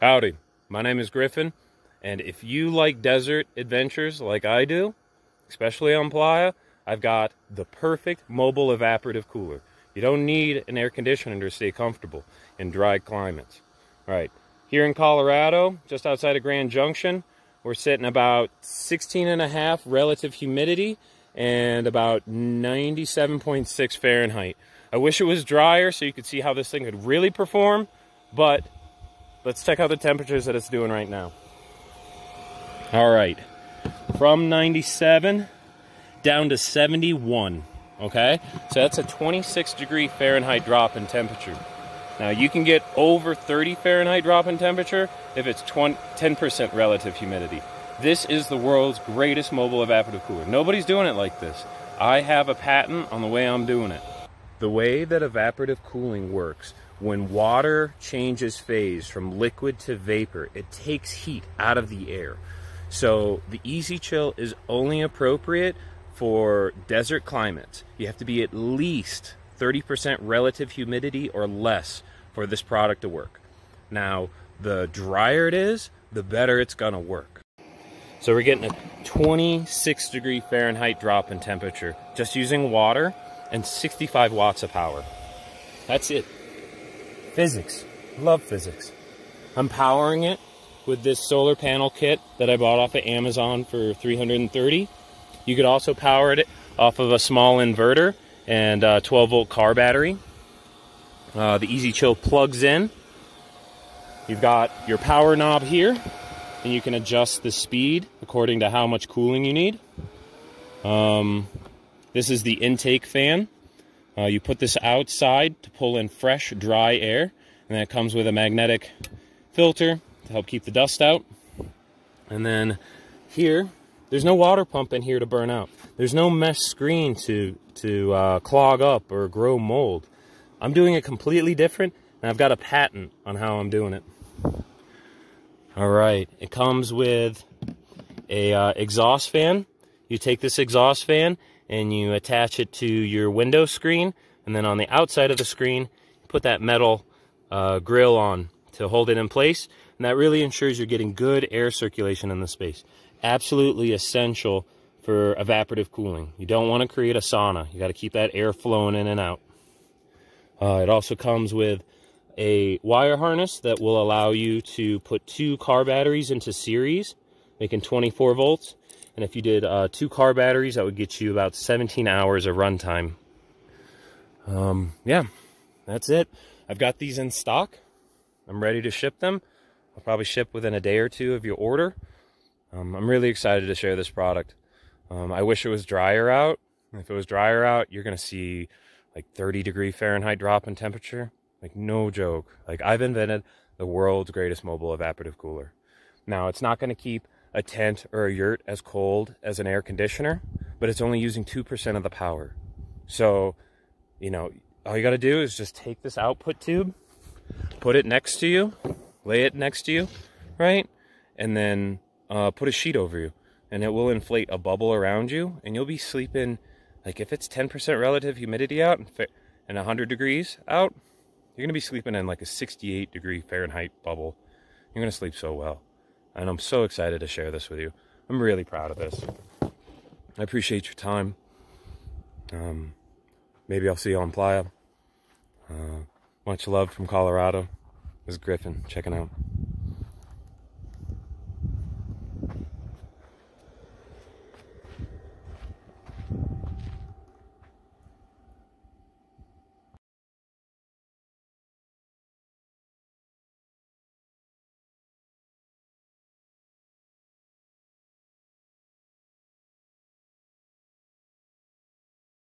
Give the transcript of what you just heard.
Howdy, my name is Griffin, and if you like desert adventures like I do, especially on Playa, I've got the perfect mobile evaporative cooler. You don't need an air conditioner to stay comfortable in dry climates. All right, here in Colorado, just outside of Grand Junction, we're sitting about 16 and a half relative humidity and about 97.6 Fahrenheit. I wish it was drier so you could see how this thing could really perform, but let's check out the temperatures that it's doing right now. All right, from 97 down to 71, okay? So that's a 26 degree Fahrenheit drop in temperature. Now you can get over 30 Fahrenheit drop in temperature if it's 10% relative humidity. This is the world's greatest mobile evaporative cooler. Nobody's doing it like this. I have a patent on the way I'm doing it. The way that evaporative cooling works when water changes phase from liquid to vapor, it takes heat out of the air. So the Easy Chill is only appropriate for desert climates. You have to be at least 30% relative humidity or less for this product to work. Now, the drier it is, the better it's gonna work. So we're getting a 26 degree Fahrenheit drop in temperature just using water and 65 watts of power. That's it. Physics. Love physics. I'm powering it with this solar panel kit that I bought off of Amazon for 330. You could also power it off of a small inverter and a 12 volt car battery. Uh, the Easy Chill plugs in. You've got your power knob here, and you can adjust the speed according to how much cooling you need. Um, this is the intake fan. Uh, you put this outside to pull in fresh, dry air, and that comes with a magnetic filter to help keep the dust out. And then here, there's no water pump in here to burn out. There's no mesh screen to, to uh, clog up or grow mold. I'm doing it completely different, and I've got a patent on how I'm doing it. All right, it comes with a uh, exhaust fan. You take this exhaust fan and you attach it to your window screen. And then on the outside of the screen, put that metal uh, grill on to hold it in place. And that really ensures you're getting good air circulation in the space. Absolutely essential for evaporative cooling. You don't want to create a sauna. You got to keep that air flowing in and out. Uh, it also comes with a wire harness that will allow you to put two car batteries into series, making 24 volts. And if you did uh, two car batteries, that would get you about 17 hours of runtime. Um, yeah, that's it. I've got these in stock. I'm ready to ship them. I'll probably ship within a day or two of your order. Um, I'm really excited to share this product. Um, I wish it was drier out. If it was drier out, you're going to see like 30 degree Fahrenheit drop in temperature. Like, no joke. Like, I've invented the world's greatest mobile evaporative cooler. Now, it's not going to keep a tent or a yurt as cold as an air conditioner, but it's only using 2% of the power. So, you know, all you got to do is just take this output tube, put it next to you, lay it next to you, right? And then uh, put a sheet over you, and it will inflate a bubble around you, and you'll be sleeping. Like if it's 10% relative humidity out and 100 degrees out, you're going to be sleeping in like a 68 degree Fahrenheit bubble. You're going to sleep so well. And I'm so excited to share this with you. I'm really proud of this. I appreciate your time. Um, maybe I'll see you on Playa. Uh, much love from Colorado. This is Griffin checking out.